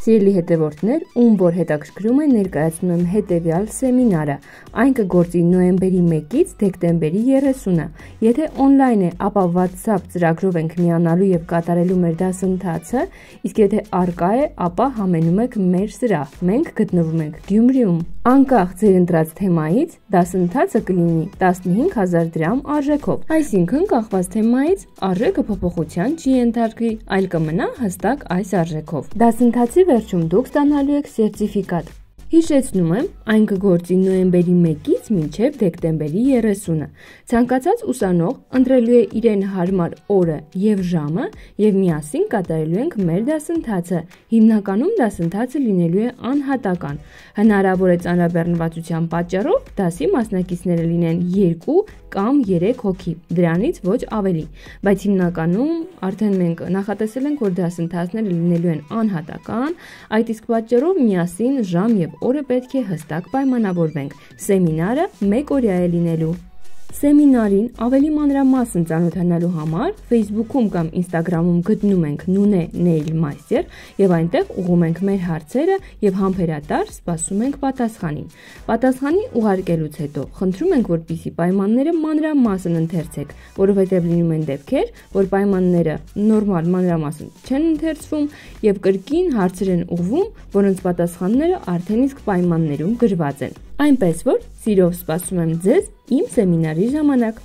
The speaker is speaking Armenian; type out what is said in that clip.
Սիրելի հետևորդներ, ում որ հետաքրքրում է ներկայացնում եմ հետևյալ սեմինարը։ Այն կգործի նոյեմբերի 1-ից դեկտեմբերի 30-ը։ Եթե on-line է, ապա WhatsApp ծրագրով ենք միանալու եւ կատարելու մեր դասընթացը, իսկ եթե արկա է, ապա համենում եք մեր սրահ։ Մենք գտնվում ենք Գյումրիում։ Անկախ ձեր ընտրած թեմայից, դասընթացը կլինի 15000 դրամ արժեքով։ Այսինքն, կախված թեմայից, արժեքը փոփոխության չի ենթարկվի, այլ կմնա հստակ այս արժեքով։ Դասընթացի վերջում դուք ստանալու եք սերտիֆիկատ Հիշեցնում եմ, այն կգործի նոյեմբերի 1-ից մինչև դեկտեմբերի 30-ը։ Ցանկացած ուսանող ընտրելու է իրեն հարմար օրը եւ ժամը եւ միասին կատարելու ենք մեր դասընթացը։ Հիմնականում դասընթացը լինելու է անհատական։ Հնարավոր է ծանրաբեռնվածության պատճառով դասի մասնակիցները լինեն 2 կամ 3 հոգի, դրանից ոչ ավելի, բայց հիմնականում արդեն մենք նախատեսել ենք, որ դասընթացները լինելու են անհատական, այդ իսկ պատճառով միասին ժամ եւ օրը պետք է հստակ պայմանավորվենք։ Սեմինարը 1 օրյա է լինելու։ Սեմինարին ավելի մանրամասն ծանոթանալու համար Facebook-ում կամ Instagram-ում գտնում ենք Nune Nail Master եւ այնտեղ ուղում ենք մեր հարցերը եւ համբերատար սպասում ենք պատասխանին։ Պատասխանի ուղարկելուց հետո խնդրում ենք, որպեսզի պայմանները մանրամասն ընթերցեք, որովհետեւ լինում են դեպքեր, որ պայմանները նորմալ մանրամասն չեն ընթերցվում եւ կրկին հարցեր են ուղվում, որոնց պատասխանները արդեն իսկ պայմաններում գրված են։ Այնպես որ սիրով սպասում եմ ձեզ իմ սեմինարի ժամանակ։